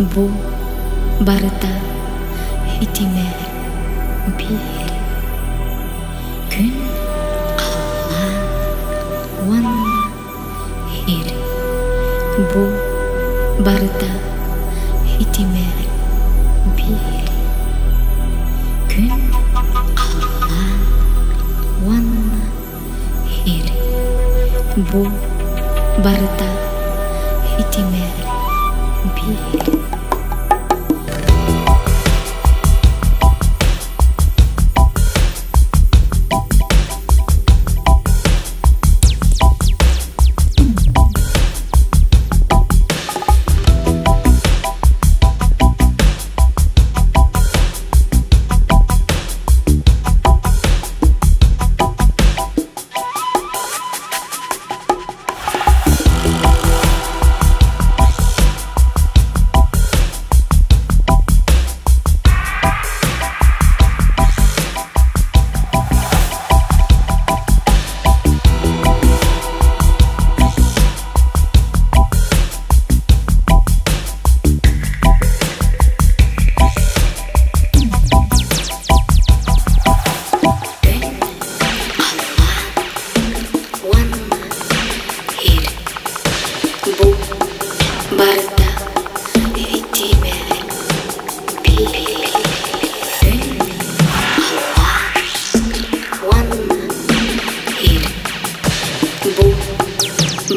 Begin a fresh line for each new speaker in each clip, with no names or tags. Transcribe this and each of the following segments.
bu barıda hitimer bir gün kalan wan hir. Bu barıda hitimer bir gün kalan wan hir. Bu barıda hitimer bir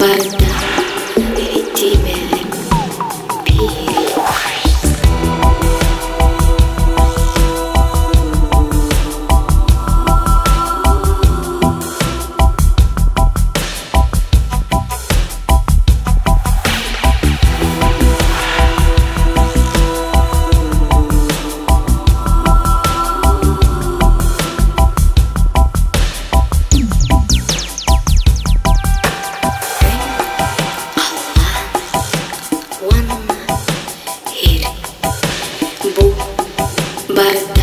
Bye. but